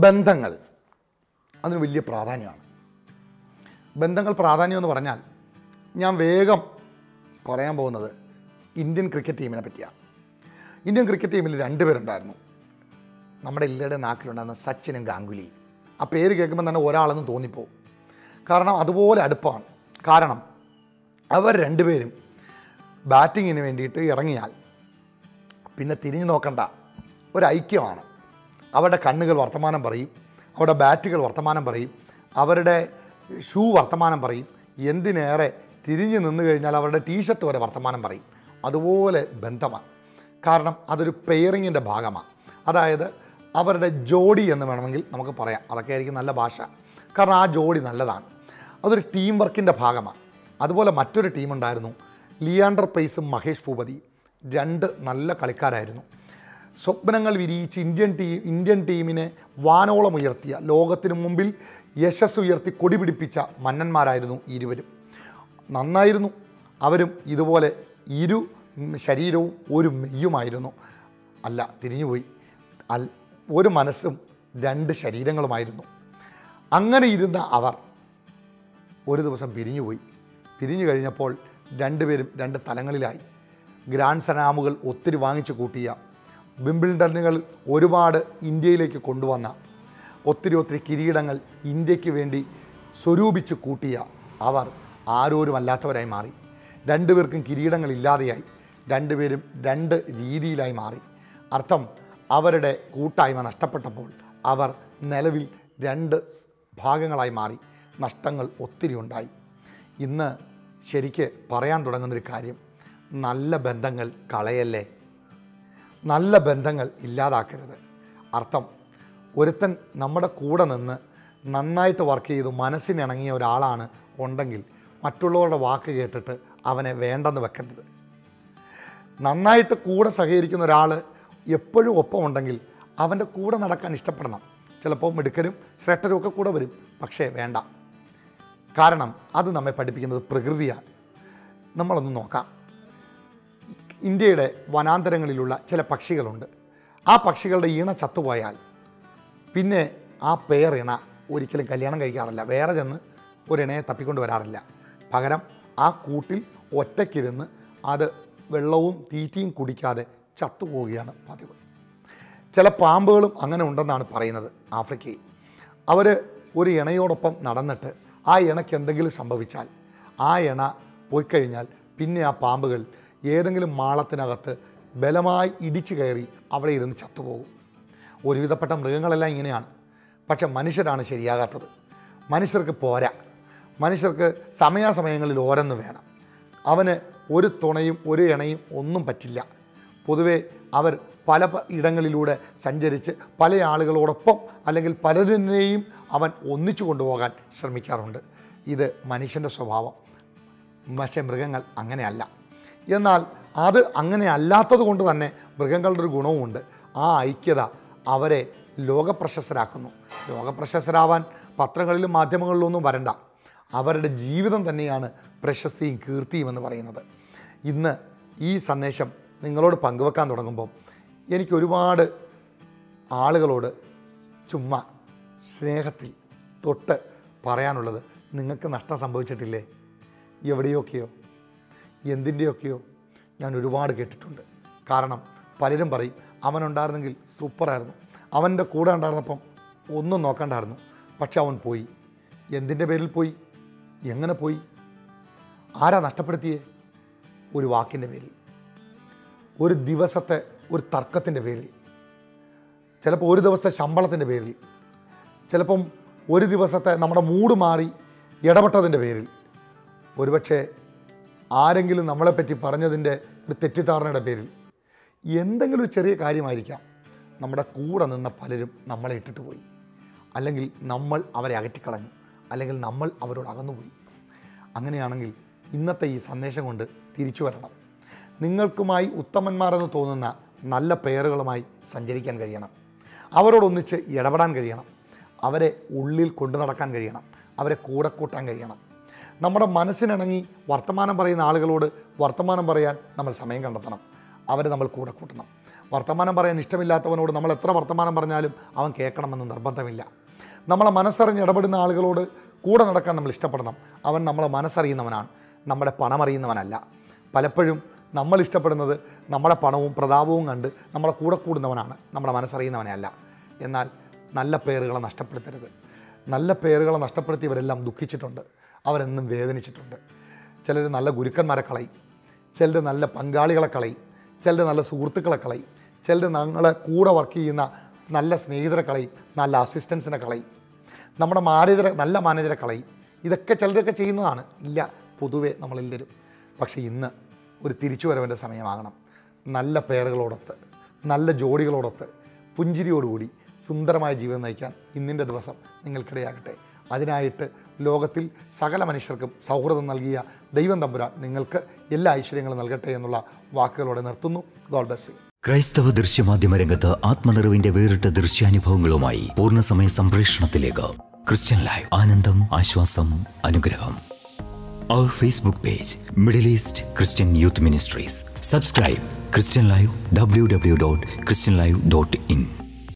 ബന്ധങ്ങൾ. അതിന് വലിയ പ്രാധാന്യമാണ്. ബന്ധങ്ങൾ പ്രാധാന്യം എന്ന് പറഞ്ഞാൽ ഞാൻ വേഗം പറയാൻ പോകുന്നത് ഇന്ത്യൻ ക്രിക്കറ്റ് ടീമിനെ പറ്റിയാണ്. ഇന്ത്യൻ ക്രിക്കറ്റ് ടീമിൽ രണ്ട് പേരുണ്ടായിരുന്നു. നമ്മുടെ ഇല്ലയുടെ നാക്കിലുണ്ടായിരുന്ന സച്ചിനും ഗാംഗുലി ആ പേര് കേൾക്കുമ്പോൾ തന്നെ ഒരാളെന്ന് തോന്നിപ്പോവും. കാരണം അതുപോലെ അടുപ്പമാണ് കാരണം അവർ രണ്ടുപേരും ബാറ്റിങ്ങിന് വേണ്ടിയിട്ട് ഇറങ്ങിയാൽ പിന്നെ തിരിഞ്ഞു നോക്കണ്ട. ഒരു ഐക്യമാണ്. അവരുടെ കണ്ണുകൾ വർത്തമാനം പറയും അവരുടെ ബാറ്റുകൾ വർത്തമാനം പറയും അവരുടെ ഷൂ വർത്തമാനം പറയും എന്തിനേറെ തിരിഞ്ഞു നിന്ന് കഴിഞ്ഞാൽ അവരുടെ ടീഷർട്ട് വരെ വർത്തമാനം പറയും. അതുപോലെ ബന്ധമാണ്. കാരണം അതൊരു പെയറിങ്ങിന്റെ ഭാഗമാണ്. അതായത് അവരുടെ ജോഡി എന്ന് വേണമെങ്കിൽ നമുക്ക് പറയാം. അതൊക്കെ ആയിരിക്കും നല്ല ഭാഷ. കാരണം ആ ജോഡി നല്ലതാണ്. അതൊരു ടീം വർക്കിന്റെ ഭാഗമാണ്. അതുപോലെ മറ്റൊരു ടീമുണ്ടായിരുന്നു ലിയാണ്ടർ പേസും മഹേഷ് ഭൂപതി. രണ്ട് നല്ല കളിക്കാരായിരുന്നു. സ്വപ്നങ്ങൾ വിരിയിച്ച് ഇന്ത്യൻ ടീം ഇന്ത്യൻ ടീമിനെ വാനോളം ഉയർത്തിയ ലോകത്തിനു മുമ്പിൽ യശസ് ഉയർത്തി കൊടിപിടിപ്പിച്ച മന്നന്മാരായിരുന്നു ഇരുവരും. നന്നായിരുന്നു. അവരും ഇതുപോലെ ഇരു ശരീരവും ഒരു മെയ്യുമായിരുന്നു. അല്ല തിരിഞ്ഞുപോയി. അൽ ഒരു മനസ്സും രണ്ട് ശരീരങ്ങളുമായിരുന്നു. അങ്ങനെ ഇരുന്ന അവർ ഒരു ദിവസം പിരിഞ്ഞുപോയി. പിരിഞ്ഞു കഴിഞ്ഞപ്പോൾ രണ്ടുപേരും രണ്ട് തലങ്ങളിലായി. ഗ്രാൻഡ് സനാമുകൾ ഒത്തിരി വാങ്ങിച്ചു കൂട്ടിയ വിംബിൾഡണുകൾ ഒരുപാട് ഇന്ത്യയിലേക്ക് കൊണ്ടുവന്ന ഒത്തിരി ഒത്തിരി കിരീടങ്ങൾ ഇന്ത്യയ്ക്ക് വേണ്ടി സ്വരൂപിച്ച് കൂട്ടിയ അവർ ആരോരുമല്ലാത്തവരായി മാറി. രണ്ടുപേർക്കും കിരീടങ്ങൾ ഇല്ലാതെയായി. രണ്ടുപേരും രണ്ട് രീതിയിലായി മാറി. അർത്ഥം അവരുടെ കൂട്ടായ്മ നഷ്ടപ്പെട്ടപ്പോൾ അവർ നിലവിൽ രണ്ട് ഭാഗങ്ങളായി മാറി. നഷ്ടങ്ങൾ ഒത്തിരി ഉണ്ടായി. ഇന്ന് ശരിക്ക് പറയാൻ തുടങ്ങുന്നൊരു കാര്യം നല്ല ബന്ധങ്ങൾ കളയല്ലേ? നല്ല ബന്ധങ്ങൾ ഇല്ലാതാക്കരുത്. അർത്ഥം ഒരുത്തൻ നമ്മുടെ കൂടെ നിന്ന് നന്നായിട്ട് വർക്ക് ചെയ്തു മനസ്സിനിണങ്ങിയ ഒരാളാണ് ഉണ്ടെങ്കിൽ മറ്റുള്ളവരുടെ വാക്ക് കേട്ടിട്ട് അവനെ വേണ്ടെന്ന് വെക്കരുത്. നന്നായിട്ട് കൂടെ സഹകരിക്കുന്ന ഒരാൾ എപ്പോഴും ഒപ്പം ഉണ്ടെങ്കിൽ അവന്റെ കൂടെ നടക്കാൻ ഇഷ്ടപ്പെടണം. ചിലപ്പോൾ മിടുക്കരും ശ്രേഷ്ഠരും ഒക്കെ കൂടെ വരും പക്ഷേ വേണ്ട. കാരണം അത് നമ്മെ പഠിപ്പിക്കുന്നത് പ്രകൃതിയാണ്. നമ്മളൊന്ന് നോക്കാം. ഇന്ത്യയുടെ വനാന്തരങ്ങളിലുള്ള ചില പക്ഷികളുണ്ട്. ആ പക്ഷികളുടെ ഈണ ചത്തുപോയാൽ പിന്നെ ആ പേർ ഇണ ഒരിക്കലും കല്യാണം കഴിക്കാറില്ല. വേറെ ചെന്ന് ഒരു ഇണയെ തപ്പിക്കൊണ്ട് വരാറില്ല. പകരം ആ കൂട്ടിൽ ഒറ്റയ്ക്കിരുന്ന് അത് വെള്ളവും തീറ്റയും കുടിക്കാതെ ചത്തുപോവുകയാണ് പതിവ്. ചില പാമ്പുകളും അങ്ങനെ ഉണ്ടെന്നാണ് പറയുന്നത് ആഫ്രിക്കയിൽ. അവർ ഒരു ഇണയോടൊപ്പം നടന്നിട്ട് ആ ഇണയ്ക്ക് എന്തെങ്കിലും സംഭവിച്ചാൽ ആ ഇണ പോയിക്കഴിഞ്ഞാൽ പിന്നെ ആ പാമ്പുകൾ ഏതെങ്കിലും മാളത്തിനകത്ത് ബലമായി ഇടിച്ചു കയറി അവിടെ ഇരുന്ന് ചത്തുപോകും. ഒരുവിധപ്പെട്ട മൃഗങ്ങളെല്ലാം ഇങ്ങനെയാണ്. പക്ഷെ മനുഷ്യരാണ് ശരിയാകാത്തത്. മനുഷ്യർക്ക് പോരാ. മനുഷ്യർക്ക് സമയാസമയങ്ങളിൽ ഓരോന്ന് വേണം. അവന് ഒരു തുണയും ഒരു ഇണയും ഒന്നും പറ്റില്ല. പൊതുവേ അവർ പല ഇടങ്ങളിലൂടെ സഞ്ചരിച്ച് പല ആളുകളോടൊപ്പം അല്ലെങ്കിൽ പലരിനെയും അവൻ ഒന്നിച്ചു കൊണ്ടുപോകാൻ ശ്രമിക്കാറുണ്ട്. ഇത് മനുഷ്യന്റെ സ്വഭാവം. പക്ഷേ മൃഗങ്ങൾ അങ്ങനെയല്ല. എന്നാൽ അത് അങ്ങനെ അല്ലാത്തത് കൊണ്ട് തന്നെ മൃഗങ്ങളുടെ ഒരു ഗുണവുമുണ്ട്. ആ ഐക്യത അവരെ ലോകപ്രശസ്തരാക്കുന്നു. ലോകപ്രശസ്തരാവാൻ പത്രങ്ങളിലും മാധ്യമങ്ങളിലും ഒന്നും വരണ്ട. അവരുടെ ജീവിതം തന്നെയാണ് പ്രശസ്തിയും കീർത്തിയും എന്ന് പറയുന്നത്. ഇന്ന് ഈ സന്ദേശം നിങ്ങളോട് പങ്കുവെക്കാൻ തുടങ്ങുമ്പോൾ എനിക്ക് ഒരുപാട് ആളുകളോട് ചുമ്മാ സ്നേഹത്തിൽ തൊട്ട് പറയാനുള്ളത് നിങ്ങൾക്ക് നഷ്ടം സംഭവിച്ചിട്ടില്ലേ? എവിടെയൊക്കെയോ. എന്തിന്റെയൊക്കെയോ ഞാൻ ഒരുപാട് കേട്ടിട്ടുണ്ട്. കാരണം പലരും പറയും അവനുണ്ടായിരുന്നെങ്കിൽ സൂപ്പറായിരുന്നു. അവന്റെ കൂടെ ഉണ്ടായിരുന്നപ്പം ഒന്നും നോക്കണ്ടായിരുന്നു. പക്ഷെ അവൻ പോയി. എന്തിന്റെ പേരിൽ പോയി? എങ്ങനെ പോയി? ആരാ നഷ്ടപ്പെടുത്തിയേ? ഒരു വാക്കിന്റെ പേരിൽ. ഒരു ദിവസത്തെ ഒരു തർക്കത്തിന്റെ പേരിൽ. ചിലപ്പോൾ ഒരു ദിവസത്തെ ശമ്പളത്തിന്റെ പേരിൽ. ചിലപ്പം ഒരു ദിവസത്തെ നമ്മുടെ മൂഡ് മാറി ഇടപെട്ടതിന്റെ പേരിൽ. ഒരുപക്ഷെ ആരെങ്കിലും നമ്മളെപ്പറ്റി പറഞ്ഞതിന്റെ ഒരു തെറ്റിദ്ധാരണയുടെ പേരിൽ എന്തെങ്കിലും ഒരു ചെറിയ കാര്യമായിരിക്കാം നമ്മുടെ കൂടെ നിന്ന പലരും നമ്മളെ ഇട്ടിട്ട് പോയി. അല്ലെങ്കിൽ നമ്മൾ അവരെ അകറ്റിക്കളഞ്ഞു. അല്ലെങ്കിൽ നമ്മൾ അവരോട് അകന്നുപോയി. അങ്ങനെയാണെങ്കിൽ ഇന്നത്തെ ഈ സന്ദേശം കൊണ്ട് തിരിച്ചു വരണം. നിങ്ങൾക്കുമായി ഉത്തമന്മാരെന്ന് തോന്നുന്ന നല്ല പേരുകളുമായി സഞ്ചരിക്കാൻ കഴിയണം. അവരോടൊന്നിച്ച് ഇടപെടാൻ കഴിയണം. അവരെ ഉള്ളിൽ കൊണ്ടു നടക്കാൻ കഴിയണം. അവരെ കൂടെ കൂട്ടാൻ കഴിയണം. നമ്മുടെ മനസ്സിനിണങ്ങി വർത്തമാനം പറയുന്ന ആളുകളോട് വർത്തമാനം പറയാൻ നമ്മൾ സമയം കണ്ടെത്തണം. അവരെ നമ്മൾ കൂടെ കൂട്ടണം. വർത്തമാനം പറയാൻ ഇഷ്ടമില്ലാത്തവനോട് നമ്മൾ എത്ര വർത്തമാനം പറഞ്ഞാലും അവൻ കേൾക്കണമെന്ന് നിർബന്ധമില്ല. നമ്മളെ മനസ്സറിഞ്ഞ് ഇടപെടുന്ന ആളുകളോട് കൂടെ നടക്കാൻ നമ്മൾ ഇഷ്ടപ്പെടണം. അവൻ നമ്മളെ മനസ്സറിയുന്നവനാണ്. നമ്മുടെ പണമറിയുന്നവനല്ല പലപ്പോഴും നമ്മൾ ഇഷ്ടപ്പെടുന്നത് നമ്മുടെ പണവും പ്രതാപവും കണ്ട് നമ്മളെ കൂടെ കൂടുന്നവനാണ്. നമ്മുടെ മനസ്സറിയുന്നവനെ അല്ല. എന്നാൽ നല്ല പേരുകളെ നഷ്ടപ്പെടുത്തരുത്. നല്ല പേരുകളെ നഷ്ടപ്പെടുത്തിയവരെല്ലാം ദുഃഖിച്ചിട്ടുണ്ട്. അവരെന്നും വേദനിച്ചിട്ടുണ്ട്. ചിലർ നല്ല ഗുരുക്കന്മാരെ കളയും. ചിലർ നല്ല പങ്കാളികളെ കളയും. ചിലർ നല്ല സുഹൃത്തുക്കളെ കളയും. ചിലർ ഞങ്ങളെ കൂടെ വർക്ക് ചെയ്യുന്ന നല്ല സ്നേഹിതരെ കളയും. നല്ല അസിസ്റ്റൻസിനെ കളയും. നമ്മുടെ മാനേജറെ നല്ല മാനേജറെ കളയും. ഇതൊക്കെ ചിലരൊക്കെ ചെയ്യുന്നതാണ്. ഇല്ല പൊതുവെ നമ്മളെല്ലാവരും പക്ഷേ ഇന്ന് ഒരു തിരിച്ചുവരവിന്റെ സമയമാകണം. നല്ല പേരുകളോടൊത്ത് നല്ല ജോഡികളോടൊത്ത് പുഞ്ചിരിയോടുകൂടി സുന്ദരമായ ജീവിതം നയിക്കാൻ ഇന്നിന്റെ ദിവസം നിങ്ങൾക്കിടയാകട്ടെ. അതിനായിട്ട് ലോകത്തിൽ സകല മനുഷ്യർക്കും സൗഹൃദം നൽകിയ ദൈവം തമ്പുരാൻ നിങ്ങൾക്ക് എല്ലാ ഐശ്വര്യങ്ങളും നൽകട്ടെ എന്നുള്ള വാക്കുകളോടെ നിർത്തുന്നു. ഗോഡ് ബ്ലസ് യു ക്രൈസ്തവ ദൃശ്യമാധ്യമ രംഗത്ത് ആത്മനിറവിന്റെ വേറിട്ട ദൃശ്യാനുഭവങ്ങളുമായി പൂർണസമയ സംപ്രേഷണത്തിലേക്ക് ക്രിസ്ത്യൻ ലൈവ്. ആനന്ദം ആശ്വാസം അനുഗ്രഹം. അവർ Facebook page Middle East Christian youth ministries subscribe Christian live W W dot Christian live dot in